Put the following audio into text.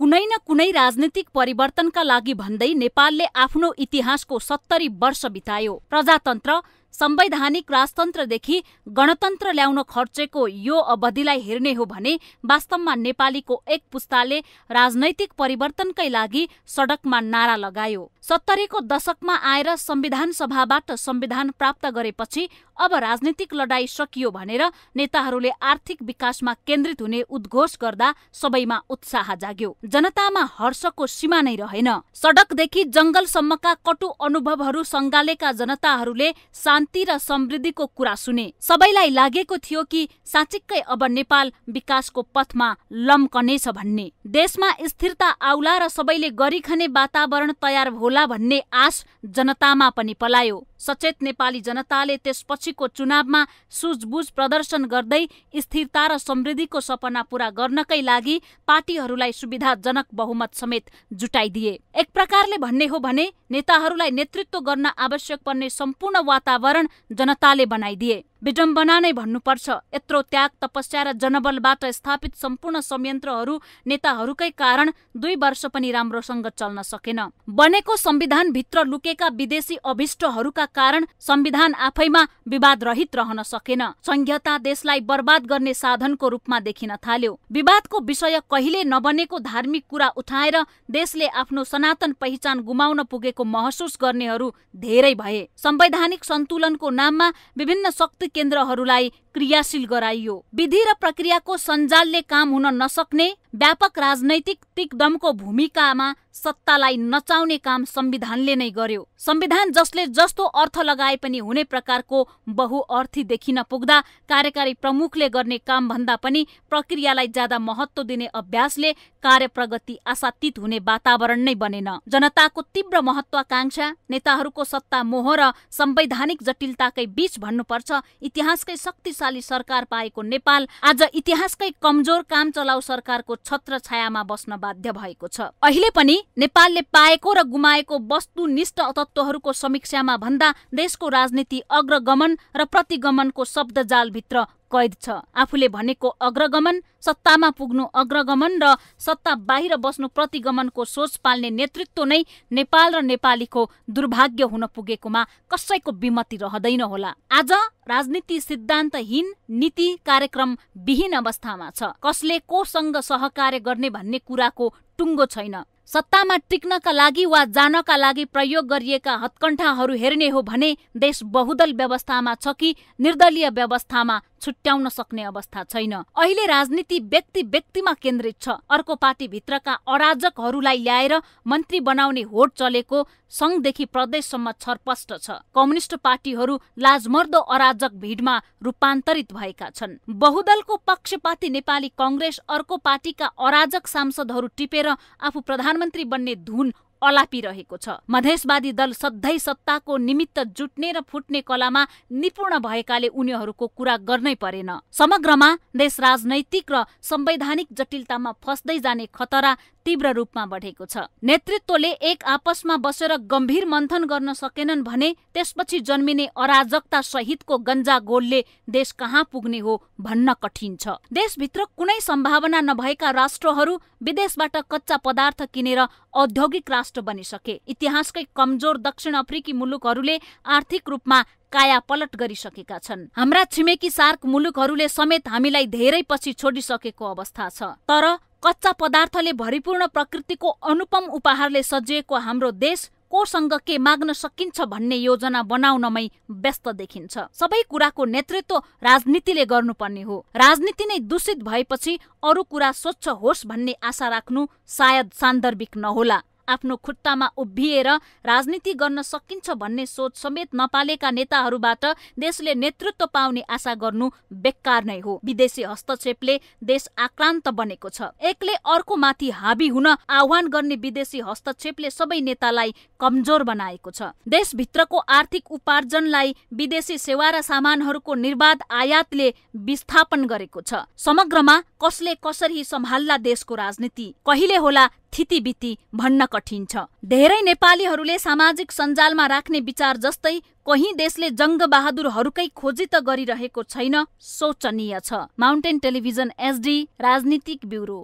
कुनै न कुनै राजनीतिक परिवर्तनका लागि भन्दै नेपालले आफ्नो इतिहासको सत्तरी वर्ष बितायो। प्रजातन्त्र संवैधानिक राजतन्त्रदेखि गणतन्त्र ल्याउन खर्चेको यो अवधिलाई हेर्ने हो भने वास्तवमा नेपालीको एक पुस्ताले राजनैतिक परिवर्तनकै लागि सडकमा नारा लगायो। सत्तरीको दशकमा आएर संविधान सभाबाट संविधान प्राप्त गरेपछि अब राजनीतिक लडाई सकियो भनेर नेताहरूले आर्थिक विकासमा केन्द्रित हुने उद्घोष गर्दा सबैमा उत्साह जाग्यो। जनतामा हर्षको सीमा नै रहेन। सडकदेखि जंगलसम्मका कटु अनुभवहरू सङ्गालेका जनताहरूले शान्ति र समृद्धिको कुरा सुने। सबैलाई लागेको थियो कि साँच्चिकै अब नेपाल विकासको पथमा लम्कनेछ भन्ने। देशमा स्थिरता आउला र सबैले गरिखने वातावरण तयार होला भन्ने आश जनतामा पनि पलायो। सचेत नेपाली जनताले त्यसपछिको चुनावमा सुझबुझ प्रदर्शन गर्दै स्थिरता र समृद्धिको सपना पूरा गर्नकै लागि पार्टीहरूलाई सुविधाजनक बहुमत समेत जुटाइदिए। एक प्रकारले भन्ने हो भने नेताहरूलाई नेतृत्व गर्न आवश्यक पर्ने सम्पूर्ण वातावरण जनताले बनाइदिए विडम्बना नै भन्नुपर्छ। यत्रो त्याग तपस्या र जनबलबाट स्थापित सम्पूर्ण संयन्त्रहरू नेताहरूकै कारण दुई वर्ष पनि राम्रोसँग चल्न सकेन। बनेको संविधान भित्र लुकेका विदेशी अभिष्टहरूका कारण संविधान आफैमा विवाद रहित रहन सकेन। संघीयता देशलाई बर्बाद गर्ने साधनको रूपमा देखिन थाल्यो। विवादको विषय कहिले नबनेको धार्मिक कुरा उठाएर देशले आफ्नो सनातन पहिचान गुमाउन पुगेको महसुस गर्नेहरू धेरै भए। संवैधानिक सन्तुलनको नाममा विभिन्न शक्ति केन्द्रहरूलाई क्रियाशील गराइयो। विधि र प्रक्रियाको सञ्जालले काम हुन नसक्ने व्यापक राजनैतिक तिकदमको भूमिकामा सत्तालाई नचाउने काम संविधानले नै गर्यो। संविधान जसले जस्तो अर्थ लगाए पनि हुने प्रकारको बहुअर्थी देखिन पुग्दा कार्यकारी प्रमुखले गर्ने काम भन्दा पनि प्रक्रियालाई ज्यादा महत्व दिने अभ्यासले कार्य प्रगति आशातीत हुने वातावरण नै बनेन। जनताको तीव्र महत्वाकांक्षा नेताहरूको सत्ता मोह र संवैधानिक जटिलताकै बीच भन्नुपर्छ इतिहासकै शक्तिशाली सरकार पाएको नेपाल आज इतिहासकै कमजोर काम चलाउ सरकारको छत्र छायामा बस्न बाध्य भएको छ। अहिले पनि नेपालले पाएको र गुमाएको वस्तुनिष्ठ तत्त्वहरूको समीक्षामा भन्दा देशको राजनीति अग्रगमन र प्रतिगमनको शब्दजालभित्र कैद छ। आफूले भनेको अग्रगमन सत्तामा पुग्नु अग्रगमन र सत्ता बाहिर बस्नु प्रतिगमनको सोच पाल्ने नेतृत्व नै नेपाल र नेपालीको दुर्भाग्य हुन पुगेकोमा कसैको विमति रहँदैन होला। आज राजनीति सिद्धान्तहीन नीति कार्यक्रम विहीन अवस्थामा छ। कसले कोसँग सहकार्य गर्ने भन्ने कुराको टुङ्गो छैन। सत्तामा टिक्नका लागि वा जानका लागि प्रयोग गरिएका हत्कण्ठाहरू हेर्ने हो भने देश बहुदल व्यवस्थामा छ कि निर्दलीय व्यवस्थामा छुट्याउन सक्ने अवस्था छैन। अहिले राजनीति व्यक्ति व्यक्तिमा केन्द्रित छ। अर्को पार्टीभित्रका अराजकहरूलाई ल्याएर मन्त्री बनाउने होड चलेको सङ्घदेखि प्रदेशसम्म छरपष्ट छ। कम्युनिस्ट पार्टीहरू लाजमर्दो अराजक भिडमा रूपान्तरित भएका छन्। बहुदलको पक्षपाती नेपाली कङ्ग्रेस अर्को पार्टीका अराजक सांसदहरू टिपेर आफू प्रधानमन्त्री बन्ने धुन अलापिरहेको छ। मधेसवादी दल सधैँ सत्ताको निमित्त जुट्ने र फुट्ने कलामा निपुण भएकाले उनीहरूको कुरा गर्नै परेन। समग्रमा देश राजनैतिक र संवैधानिक जटिलतामा फस्दै जाने खतरा तीव्र रूपमा बढेको छ। नेतृत्वले एक आपसमा बसेर गम्भीर मन्थन गर्न सकेनन् भने त्यसपछि जन्मिने अराजकता सहितको गन्जा गोलले देश कहाँ पुग्ने हो भन्न कठिन छ। देशभित्र कुनै सम्भावना नभएका राष्ट्रहरू विदेशबाट कच्चा पदार्थ किनेर औद्योगिक राष्ट्र बनिसके। इतिहासकै कमजोर दक्षिण अफ्रिकी मुलुकहरूले आर्थिक रूपमा काया पलट गरिसकेका छन्। हाम्रा छिमेकी सार्क मुलुकहरूले समेत हामीलाई धेरै पछि छोडिसकेको अवस्था छ। तर कच्चा पदार्थले भरिपूर्ण प्रकृतिको अनुपम उपहारले सजिएको हाम्रो देश कोसँग के माग्न सकिन्छ भन्ने योजना बनाउनमै व्यस्त देखिन्छ। सबै कुराको नेतृत्व राजनीतिले गर्नुपर्ने हो। राजनीति नै दूषित भएपछि अरू कुरा स्वच्छ होस् भन्ने आशा राख्नु सायद सान्दर्भिक नहोला। आफ्नो खुट्टामा उभिएर राजनीति गर्न सकिन्छ भन्ने सोच समेत नपालेका नेताहरूबाट देशले नेतृत्व पाउने आशा गर्नु बेकार नै हो। विदेशी हस्तक्षेपले देश आक्रान्त बनेको छ। एकले अर्को माथि हाबी हुन आह्वान गर्ने विदेशी हस्तक्षेपले सबै नेतालाई कमजोर बनाएको छ। देशभित्रको आर्थिक उपार्जनलाई विदेशी सेवा र सामानहरूको निर्वाध आयातले विस्थापन गरेको छ। समग्रमा कसले कसरी सम्हाल्ला देशको राजनीति? कहिले होला थितिबिती भन्न कठिन छ। धेरै नेपालीहरूले सामाजिक सञ्जालमा राख्ने विचार जस्तै कहीँ देशले जङ्ग बहादुरहरूकै खोजी त गरिरहेको छैन शोचनीय छ। माउन्टेन टेलिभिजन एसडी राजनीतिक ब्युरो।